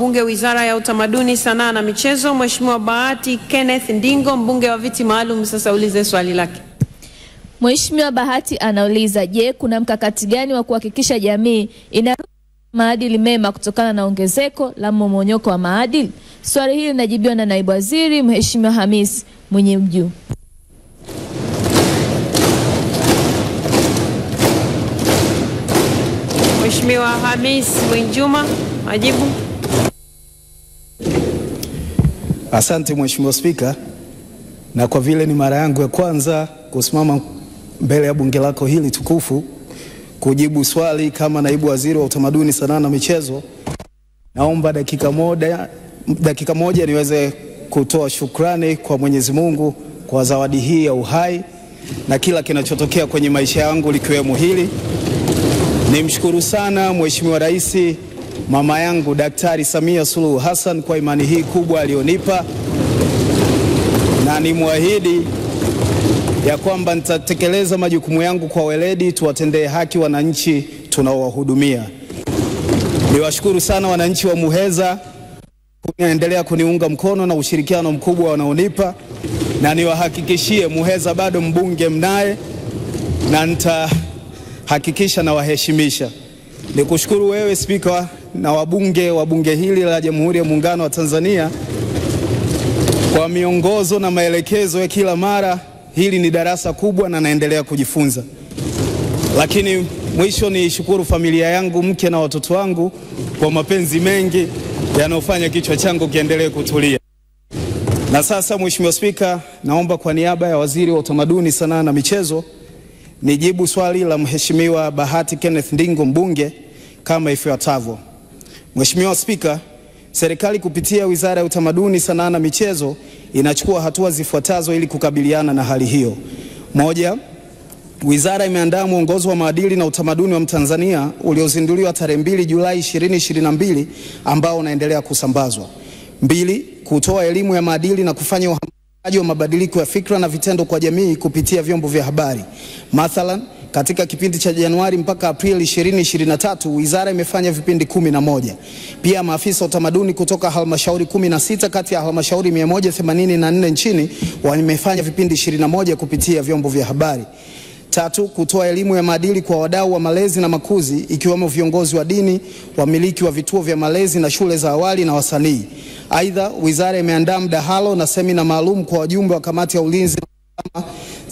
Mbunge Wizara ya Utamaduni, Sanaa na Michezo, Mheshimiwa Bahati Kenneth Ndingo, mbunge wa viti maalum, sasa ulize swali lake. Mheshimiwa Bahati anauliza, je, kuna mkakati gani wa kuhakikisha jamii ina maadili mema kutokana na ongezeko la mmomonyoko wa maadili? Swali hili linajibiwa na naibu waziri Mheshimiwa Hamis Mwenye Mjuu. Mheshimiwa Hamis Mwinjuma, majibu. Asante Mheshimiwa Spika, na kwa vile ni mara yangu ya kwanza kusimama mbele ya bunge lako hili tukufu kujibu swali kama naibu waziri wa utamaduni, sanaa na michezo, naomba dakika moja, dakika moja niweze kutoa shukrani kwa Mwenyezi Mungu kwa zawadi hii ya uhai na kila kinachotokea kwenye maisha yangu likiwemo hili. Nimshukuru sana Mheshimiwa Rais mama yangu Daktari Samia Suluhu Hassan kwa imani hii kubwa aliyonipa, na nimwahidi ya kwamba nitatekeleza majukumu yangu kwa weledi, tuwatendee haki wananchi tunaowahudumia. Niwashukuru sana wananchi wa Muheza kuendelea kuniunga mkono na ushirikiano mkubwa wanaonipa, na niwahakikishie Muheza bado mbunge mnaye na nitahakikisha nawaheshimisha. Nikushukuru wewe Spika na wabunge wa bunge hili la Jamhuri ya Muungano wa Tanzania kwa miongozo na maelekezo ya kila mara. Hili ni darasa kubwa na naendelea kujifunza, lakini mwisho ni shukuru familia yangu, mke na watoto wangu kwa mapenzi mengi yanayofanya kichwa changu kiendelee kutulia. Na sasa, Mheshimiwa Spika, naomba kwa niaba ya Waziri wa Utamaduni, Sanaa na Michezo nijibu swali la Mheshimiwa Bahati Kenneth Ndingo mbunge kama ifuatavyo. Mheshimiwa Spika, serikali kupitia Wizara ya Utamaduni, Sanaa na Michezo inachukua hatua zifuatazo ili kukabiliana na hali hiyo. Moja, wizara imeandaa mwongozo wa maadili na utamaduni wa Mtanzania uliozinduliwa tarehe 2 Julai 2022 ambao unaendelea kusambazwa. Mbili, kutoa elimu ya maadili na kufanya uhamasishaji wa mabadiliko ya fikra na vitendo kwa jamii kupitia vyombo vya habari. Mathalan, katika kipindi cha Januari mpaka Aprili 2023 wizara imefanya vipindi kumi na moja. Pia maafisa wa utamaduni kutoka halmashauri 16 kati ya halmashauri 184 nchini wamefanya vipindi 21 kupitia vyombo vya habari. Tatu, kutoa elimu ya maadili kwa wadau wa malezi na makuzi ikiwemo viongozi wa dini, wamiliki wa vituo vya malezi na shule za awali na wasanii. Aidha, wizara imeandaa mdahalo na semina maalum kwa wajumbe wa kamati ya ulinzi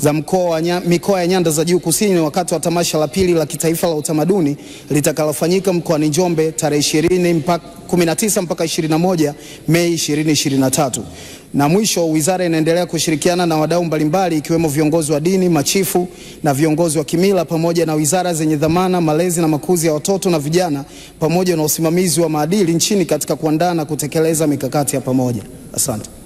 za mkoa mikoa ya nyanda za juu kusini wakati wa tamasha la pili la kitaifa la utamaduni litakalofanyika mkoani Njombe tarehe 20 mpaka 19 mpaka 21 Mei 2023. Na mwisho, wizara inaendelea kushirikiana na wadau mbalimbali ikiwemo viongozi wa dini, machifu na viongozi wa kimila pamoja na wizara zenye dhamana malezi na makuzi ya watoto na vijana pamoja na usimamizi wa maadili nchini katika kuandaa na kutekeleza mikakati ya pamoja. Asante.